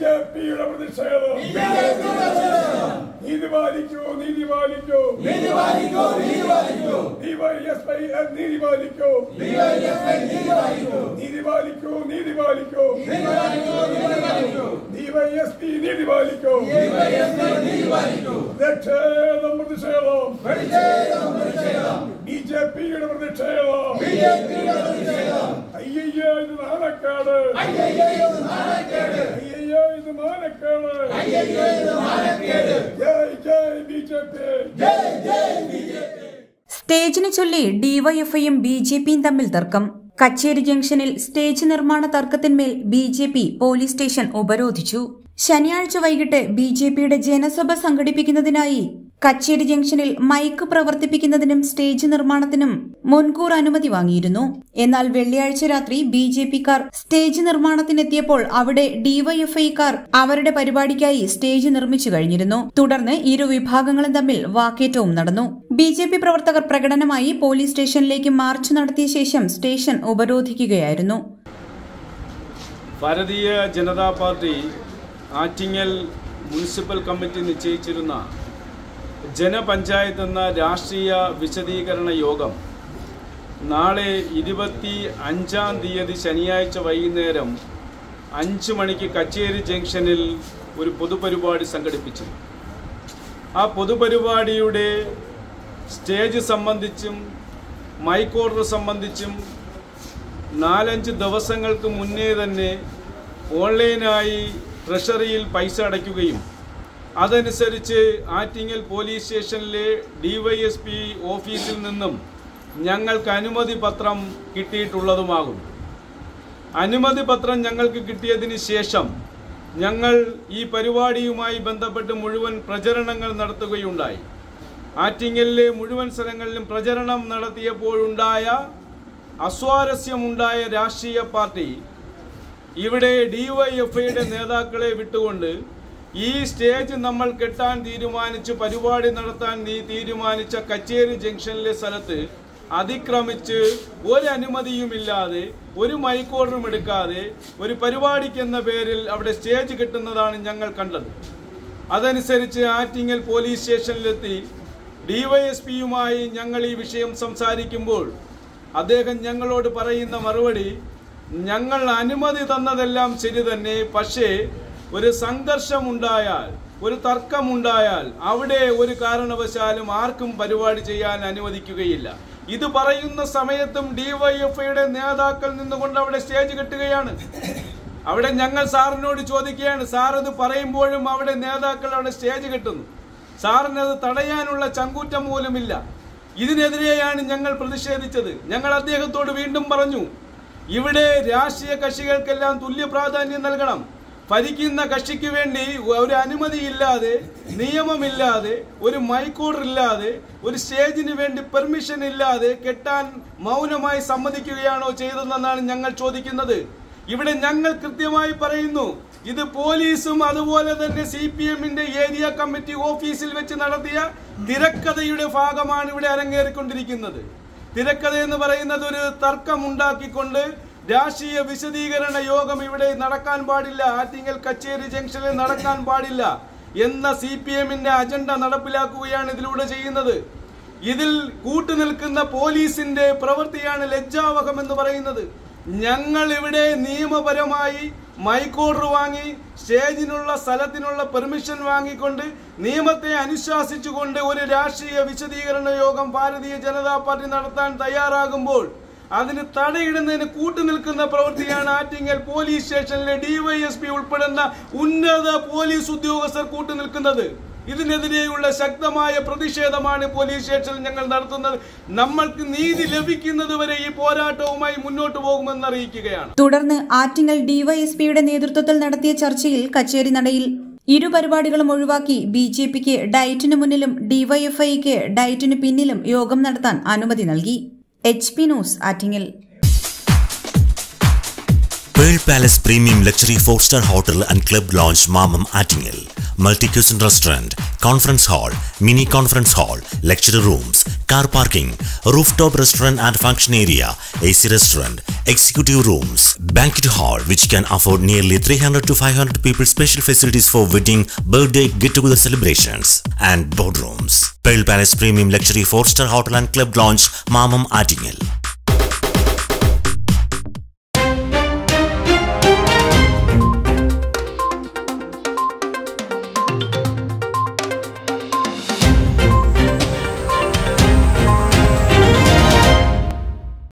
J പിയുടെ പ്രതിഷേധം നീതി പാലിക്കൂ നീതി പാലിക്കൂ ഡിവൈഎസ്ഐ നീതി പാലിക്കൂ നീതി പാലിക്കൂ നീതി പാലിക്കൂ ഡിവൈഎസ്പി നീതി പാലിക്കൂ പ്രതിഷേധം പ്രതിഷേധം. ബി ജെ പിയുടെ പ്രതിഷേധം. അയ്യയ്യോ ഇത് നാണക്കേട്. അയ്യയ്യോ ഇത് മാനക്കേട് ജയ് ജയ് ബി ജെ പി സ്റ്റേജിന് ചൊല്ലി ഡിവൈഎഫ്ഐയും ബി ജെ പിയും തമ്മിൽ തർക്കം. കച്ചേരി ജംഗ്ഷനിൽ സ്റ്റേജ് നിർമ്മാണ തർക്കത്തിന്മേൽ B J P police station ഉപരോധിച്ചു. ശനിയാഴ്ച വൈകിട്ട് ബി ജെ പിയുടെ ജനസഭ സംഘടിപ്പിക്കുന്നതിനായി കച്ചേരി ജംഗ്ഷനിൽ മൈക്ക് പ്രവർത്തിപ്പിക്കുന്നതിനും സ്റ്റേജ് നിർമ്മാണത്തിനും മുൻകൂർ അനുമതി വാങ്ങിയിരുന്നു. എന്നാൽ വെള്ളിയാഴ്ച രാത്രി ബി ജെ പിക്കാർ സ്റ്റേജ് നിർമ്മാണത്തിനെത്തിയപ്പോൾ അവിടെ ഡിവൈഎഫ്ഐക്കാർ അവരുടെ പരിപാടിക്കായി സ്റ്റേജ് നിർമ്മിച്ചു കഴിഞ്ഞിരുന്നു. തുടർന്ന് ഇരു വിഭാഗങ്ങളും തമ്മിൽ വാക്കേറ്റവും നടന്നു. ബി ജെ പി പ്രവർത്തകർ പ്രകടനമായി പോലീസ് സ്റ്റേഷനിലേക്ക് മാർച്ച് നടത്തിയ ശേഷം station ഉപരോധിക്കുകയായിരുന്നു. Bharatiya Janata party Attingal municipal committee നിശ്ചയിച്ചിരുന്ന ജനപഞ്ചായത്ത് എന്ന രാഷ്ട്രീയ വിശദീകരണ യോഗം നാളെ ഇരുപത്തി അഞ്ചാം തീയതി ശനിയാഴ്ച വൈകുന്നേരം അഞ്ച് മണിക്ക് കച്ചേരി ജംഗ്ഷനിൽ ഒരു പൊതുപരിപാടി സംഘടിപ്പിച്ചു. ആ പൊതുപരിപാടിയുടെ സ്റ്റേജ് സംബന്ധിച്ചും മൈക്ക് ഓർഡർ സംബന്ധിച്ചും നാലഞ്ച് ദിവസങ്ങൾക്ക് മുന്നേ തന്നെ ഓൺലൈനായി ട്രഷറിയിൽ പൈസ അടയ്ക്കുകയും അതനുസരിച്ച് ആറ്റിങ്ങൽ പോലീസ് സ്റ്റേഷനിലെ ഡിവൈഎസ്പി ഓഫീസിൽ നിന്നും ഞങ്ങൾക്ക് അനുമതി പത്രം കിട്ടിയിട്ടുള്ളതുമാകും. അനുമതി പത്രം ഞങ്ങൾക്ക് കിട്ടിയതിന് ശേഷം ഞങ്ങൾ ഈ പരിപാടിയുമായി ബന്ധപ്പെട്ട് മുഴുവൻ പ്രചരണങ്ങൾ നടത്തുകയുണ്ടായി. ആറ്റിങ്ങലിലെ മുഴുവൻ സ്ഥലങ്ങളിലും പ്രചരണം നടത്തിയപ്പോഴുണ്ടായ അസ്വാരസ്യമുണ്ടായ രാഷ്ട്രീയ പാർട്ടി ഇവിടെ ഡിവൈഎഫ്ഐയുടെ നേതാക്കളെ വിട്ടുകൊണ്ട് ഈ സ്റ്റേജ് നമ്മൾ കെട്ടാൻ തീരുമാനിച്ച് പരിപാടി നടത്താൻ നീ തീരുമാനിച്ച കച്ചേരി ജംഗ്ഷനിലെ സ്ഥലത്ത് അതിക്രമിച്ച് ഒരു അനുമതിയുമില്ലാതെ ഒരു മൈക്ക് എടുക്കാതെ ഒരു പരിപാടിക്ക് എന്ന പേരിൽ അവിടെ സ്റ്റേജ് കിട്ടുന്നതാണ് ഞങ്ങൾ കണ്ടത്. അതനുസരിച്ച് ആറ്റിങ്ങൽ പോലീസ് സ്റ്റേഷനിലെത്തി ഡിവൈഎസ്പിയുമായി ഞങ്ങൾ ഈ വിഷയം സംസാരിക്കുമ്പോൾ അദ്ദേഹം ഞങ്ങളോട് പറയുന്ന മറുപടി ഞങ്ങൾ അനുമതി തന്നതെല്ലാം ശരി തന്നെ പക്ഷേ ഒരു സംഘർഷമുണ്ടായാൽ ഒരു തർക്കമുണ്ടായാൽ അവിടെ ഒരു കാരണവശാലും ആർക്കും പരിപാടി ചെയ്യാൻ അനുവദിക്കുകയില്ല. ഇത് പറയുന്ന സമയത്തും ഡിവൈഎഫ്ഐയുടെ നേതാക്കൾ നിന്നുകൊണ്ട് അവിടെ സ്റ്റേജ് കെട്ടുകയാണ്. അവിടെ ഞങ്ങൾ സാറിനോട് ചോദിക്കുകയാണ് സാർ ഇത് പറയുമ്പോഴും അവിടെ നേതാക്കൾ അവിടെ സ്റ്റേജ് കെട്ടുന്നു. സാറിനത് തടയാനുള്ള ചങ്കൂറ്റം പോലുമില്ല ഇതിനെതിരെയാണ് ഞങ്ങൾ പ്രതിഷേധിച്ചത്. ഞങ്ങൾ അദ്ദേഹത്തോട് വീണ്ടും പറഞ്ഞു ഇവിടെ രാഷ്ട്രീയ കക്ഷികൾക്കെല്ലാം തുല്യ പ്രാധാന്യം നൽകണം. ഭരിക്കുന്ന കക്ഷിക്ക് വേണ്ടി ഒരു അനുമതിയില്ലാതെ നിയമമില്ലാതെ ഒരു മൈക്കോഡർ ഇല്ലാതെ ഒരു സ്റ്റേജിന് വേണ്ടി പെർമിഷൻ ഇല്ലാതെ കെട്ടാൻ മൗനമായി സമ്മതിക്കുകയാണോ ചെയ്തതെന്നാണ് ഞങ്ങൾ ചോദിക്കുന്നത്. ഇവിടെ ഞങ്ങൾ കൃത്യമായി പറയുന്നു ഇത് പോലീസും അതുപോലെ തന്നെ സി പി എമ്മിന്റെ ഏരിയ കമ്മിറ്റി ഓഫീസിൽ വെച്ച് നടത്തിയ തിരക്കഥയുടെ ഭാഗമാണ് ഇവിടെ അരങ്ങേറിക്കൊണ്ടിരിക്കുന്നത്. തിരക്കഥ എന്ന് പറയുന്നത് ഒരു തർക്കമുണ്ടാക്കിക്കൊണ്ട് രാഷ്ട്രീയ വിശദീകരണ യോഗം ഇവിടെ നടക്കാൻ പാടില്ല. ആറ്റിങ്ങൽ കച്ചേരി ജംഗ്ഷനിൽ നടക്കാൻ പാടില്ല എന്ന സി പി എമ്മിന്റെ അജണ്ട നടപ്പിലാക്കുകയാണ് ഇതിലൂടെ ചെയ്യുന്നത്. ഇതിൽ കൂട്ടുനിൽക്കുന്ന പോലീസിന്റെ പ്രവൃത്തിയാണ് ലജ്ജാവഹം എന്ന് പറയുന്നത്. ഞങ്ങൾ ഇവിടെ നിയമപരമായി മൈക്ക് ഓർഡർ വാങ്ങി സ്റ്റേജിനുള്ള സ്ഥലത്തിനുള്ള പെർമിഷൻ വാങ്ങിക്കൊണ്ട് നിയമത്തെ അനുശാസിച്ചുകൊണ്ട് ഒരു രാഷ്ട്രീയ വിശദീകരണ യോഗം ഭാരതീയ ജനതാ പാർട്ടി നടത്താൻ തയ്യാറാകുമ്പോൾ അതിന് തടയിടുന്നതിന് കൂട്ടുനിൽക്കുന്ന പ്രവൃത്തിയാണ് ആറ്റിങ്ങൽ പോലീസ് സ്റ്റേഷനിലെ ഡിവൈഎസ്പി ഉൾപ്പെടുന്ന ഉന്നത പോലീസ് ഉദ്യോഗസ്ഥർ കൂട്ടുനിൽക്കുന്നത് ഇതിനെതിരെയുള്ള ശക്തമായ പ്രതിഷേധമാണ് പോലീസ് സ്റ്റേഷനിൽ ഞങ്ങൾ നടത്തുന്നത്. നമ്മൾക്ക് നീതി ലഭിക്കുന്നത് വരെ ഈ പോരാട്ടവുമായി മുന്നോട്ട് പോകുമെന്ന് അറിയിക്കുകയാണ്. തുടർന്ന് ആറ്റിങ്ങൽ ഡിവൈഎസ്പിയുടെ നേതൃത്വത്തിൽ നടത്തിയ ചർച്ചയിൽ കച്ചേരി നടയിൽ ഇരു പരിപാടികളും ഒഴിവാക്കി ബി ജെ പിക്ക് ഡയറ്റിന് മുന്നിലും ഡിവൈഎഫ്ഐക്ക് ഡയറ്റിന് പിന്നിലും യോഗം നടത്താൻ അനുമതി നൽകി. H P news Attingal Pearl Palace Premium Luxury 4-star Hotel and Club Lounge Mamam Attingel. Multi-cuisine restaurant, conference hall, mini conference hall, lecture rooms, car parking, rooftop restaurant and function area, AC restaurant, executive rooms, banquet hall which can afford nearly 300 to 500 people special facilities for wedding, birthday, get-together celebrations and boardrooms. Pearl Palace Premium Luxury 4-star Hotel and Club Lounge Mamam Attingel.